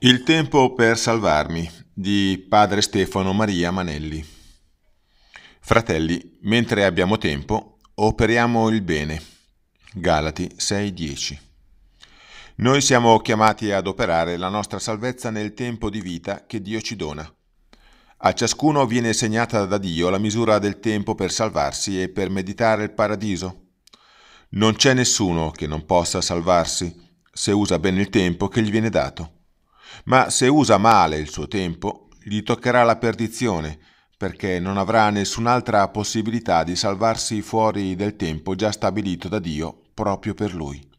Il tempo per salvarmi di padre Stefano Maria Manelli. Fratelli, mentre abbiamo tempo, operiamo il bene. Galati 6:10. Noi siamo chiamati ad operare la nostra salvezza nel tempo di vita che Dio ci dona. A ciascuno viene segnata da Dio la misura del tempo per salvarsi e per meditare il paradiso. Non c'è nessuno che non possa salvarsi se usa bene il tempo che gli viene dato ma se usa male il suo tempo, gli toccherà la perdizione, perché non avrà nessun'altra possibilità di salvarsi fuori del tempo già stabilito da Dio proprio per lui.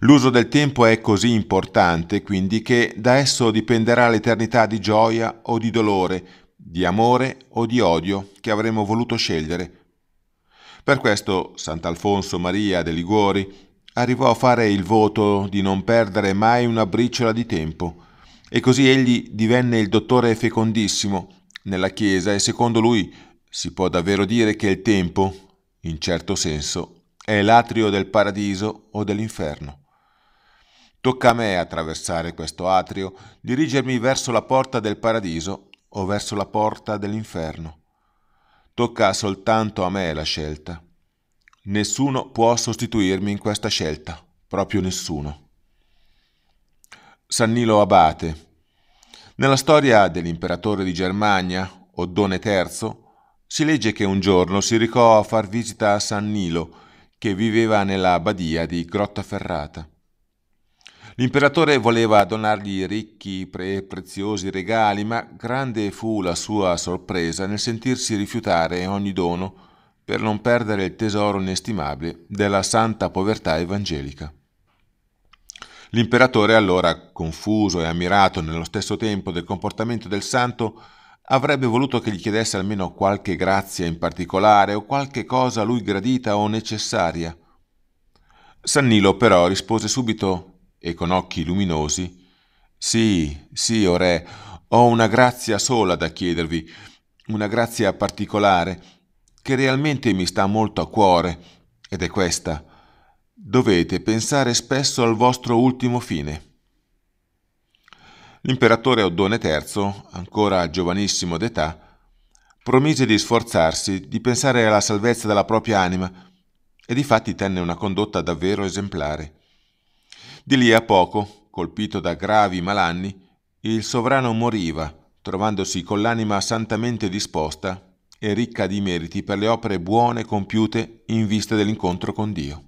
L'uso del tempo è così importante quindi che da esso dipenderà l'eternità di gioia o di dolore, di amore o di odio che avremmo voluto scegliere. Per questo Sant'Alfonso Maria de Liguori arrivò a fare il voto di non perdere mai una briciola di tempo, e così egli divenne il dottore fecondissimo nella Chiesa e secondo lui si può davvero dire che il tempo, in certo senso, è l'atrio del paradiso o dell'inferno. Tocca a me attraversare questo atrio, dirigermi verso la porta del paradiso o verso la porta dell'inferno. Tocca soltanto a me la scelta. Nessuno può sostituirmi in questa scelta, proprio nessuno. San Nilo Abate. Nella storia dell'imperatore di Germania, Oddone III, si legge che un giorno si recò a far visita a San Nilo, che viveva nella badia di Grottaferrata. L'imperatore voleva donargli ricchi e preziosi regali, ma grande fu la sua sorpresa nel sentirsi rifiutare ogni dono per non perdere il tesoro inestimabile della santa povertà evangelica. L'imperatore allora, confuso e ammirato nello stesso tempo del comportamento del santo, avrebbe voluto che gli chiedesse almeno qualche grazia in particolare o qualche cosa a lui gradita o necessaria. San Nilo però rispose subito e con occhi luminosi Sì, sì, o re, ho una grazia sola da chiedervi, una grazia particolare, che realmente mi sta molto a cuore, ed è questa. Dovete pensare spesso al vostro ultimo fine. L'imperatore Oddone III, ancora giovanissimo d'età, promise di sforzarsi di pensare alla salvezza della propria anima e difatti tenne una condotta davvero esemplare. Di lì a poco, colpito da gravi malanni, il sovrano moriva, trovandosi con l'anima santamente disposta e ricca di meriti per le opere buone compiute in vista dell'incontro con Dio.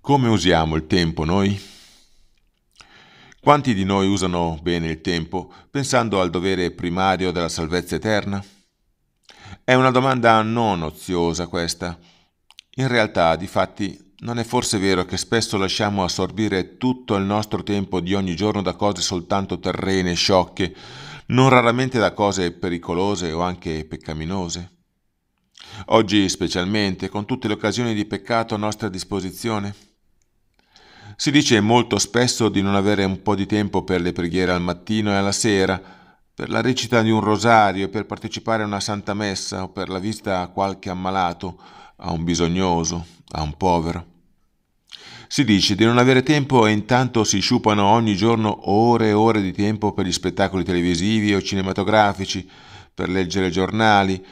Come usiamo il tempo noi? Quanti di noi usano bene il tempo pensando al dovere primario della salvezza eterna? È una domanda non oziosa questa. In realtà, difatti, non è forse vero che spesso lasciamo assorbire tutto il nostro tempo di ogni giorno da cose soltanto terrene e sciocche, non raramente da cose pericolose o anche peccaminose. Oggi specialmente, con tutte le occasioni di peccato a nostra disposizione. Si dice molto spesso di non avere un po' di tempo per le preghiere al mattino e alla sera, per la recita di un rosario, per partecipare a una santa messa o per la visita a qualche ammalato, a un bisognoso, a un povero. Si dice di non avere tempo e intanto si sciupano ogni giorno ore e ore di tempo per gli spettacoli televisivi o cinematografici, per leggere giornali,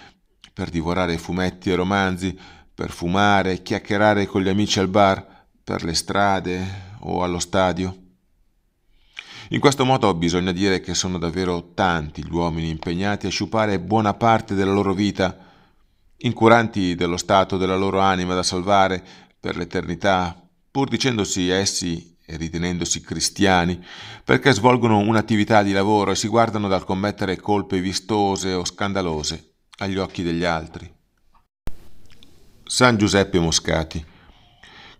per divorare fumetti e romanzi, per fumare e chiacchierare con gli amici al bar, per le strade o allo stadio. In questo modo bisogna dire che sono davvero tanti gli uomini impegnati a sciupare buona parte della loro vita, incuranti dello stato della loro anima da salvare per l'eternità, pur dicendosi essi e ritenendosi cristiani, perché svolgono un'attività di lavoro e si guardano dal commettere colpe vistose o scandalose agli occhi degli altri. San Giuseppe Moscati.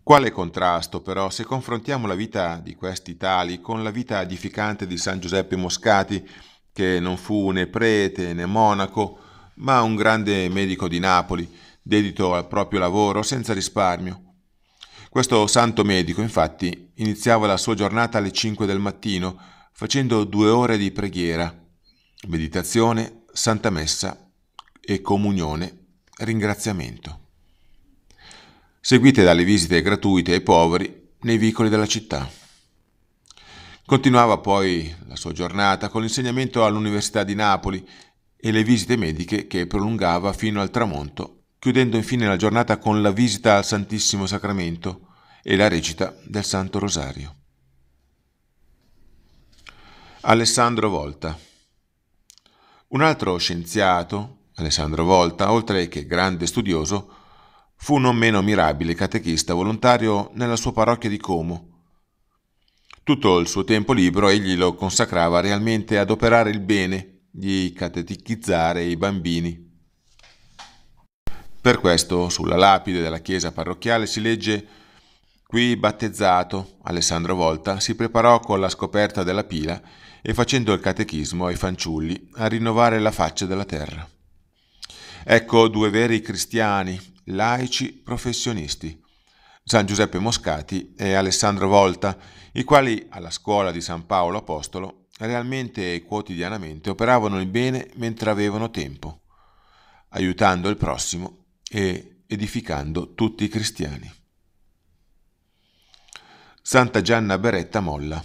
Quale contrasto però se confrontiamo la vita di questi tali con la vita edificante di San Giuseppe Moscati, che non fu né prete né monaco, ma un grande medico di Napoli, dedito al proprio lavoro senza risparmio, questo santo medico, infatti, iniziava la sua giornata alle 5 del mattino facendo due ore di preghiera, meditazione, santa messa e comunione, ringraziamento. Seguite dalle visite gratuite ai poveri nei vicoli della città. Continuava poi la sua giornata con l'insegnamento all'Università di Napoli e le visite mediche che prolungava fino al tramonto, chiudendo infine la giornata con la visita al Santissimo Sacramento e la recita del Santo Rosario. Alessandro Volta Un altro scienziato, Alessandro Volta, oltre che grande studioso, fu non meno mirabile catechista volontario nella sua parrocchia di Como, tutto il suo tempo libero egli lo consacrava realmente ad operare il bene, di catechizzare i bambini. Per questo sulla lapide della chiesa parrocchiale si legge Qui battezzato, Alessandro Volta si preparò con la scoperta della pila e facendo il catechismo ai fanciulli a rinnovare la faccia della terra. Ecco due veri cristiani, laici professionisti, San Giuseppe Moscati e Alessandro Volta, i quali alla scuola di San Paolo Apostolo realmente e quotidianamente operavano il bene mentre avevano tempo, aiutando il prossimo e edificando tutti i cristiani. Santa Gianna Beretta Molla.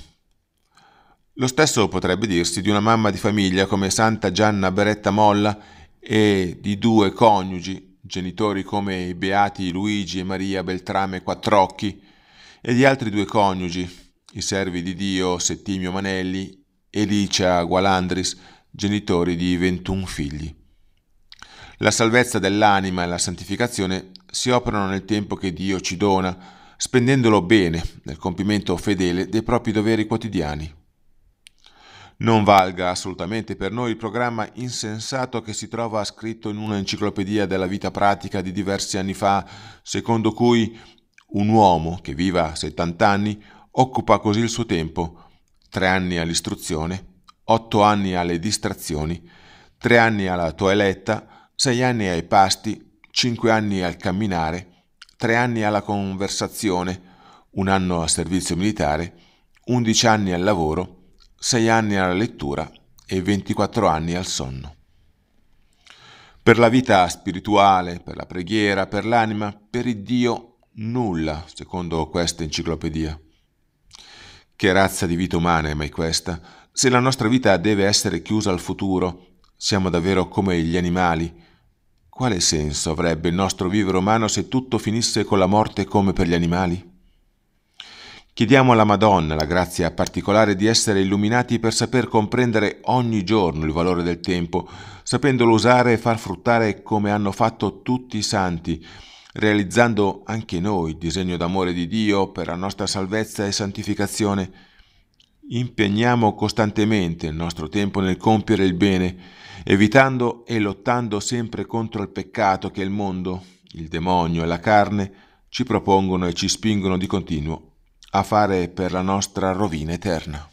Lo stesso potrebbe dirsi di una mamma di famiglia come Santa Gianna Beretta Molla e di due coniugi, genitori come i beati Luigi e Maria Beltrame Quattrocchi, e di altri due coniugi, i servi di Dio Settimio Manelli e Licia Gualandris, genitori di 21 figli. La salvezza dell'anima e la santificazione si operano nel tempo che Dio ci dona, spendendolo bene nel compimento fedele dei propri doveri quotidiani. Non valga assolutamente per noi il programma insensato che si trova scritto in una enciclopedia della vita pratica di diversi anni fa, secondo cui un uomo che viva 70 anni Occupa così il suo tempo, tre anni all'istruzione, otto anni alle distrazioni, tre anni alla toeletta, sei anni ai pasti, cinque anni al camminare, tre anni alla conversazione, un anno a servizio militare, undici anni al lavoro, sei anni alla lettura e 24 anni al sonno. Per la vita spirituale, per la preghiera, per l'anima, per il Dio, nulla, secondo questa enciclopedia. Che razza di vita umana è mai questa? Se la nostra vita deve essere chiusa al futuro, siamo davvero come gli animali. Quale senso avrebbe il nostro vivere umano se tutto finisse con la morte come per gli animali? Chiediamo alla Madonna la grazia particolare di essere illuminati per saper comprendere ogni giorno il valore del tempo, sapendolo usare e far fruttare come hanno fatto tutti i santi, realizzando anche noi il disegno d'amore di Dio per la nostra salvezza e santificazione, impegniamo costantemente il nostro tempo nel compiere il bene, evitando e lottando sempre contro il peccato che il mondo, il demonio e la carne ci propongono e ci spingono di continuo a fare per la nostra rovina eterna.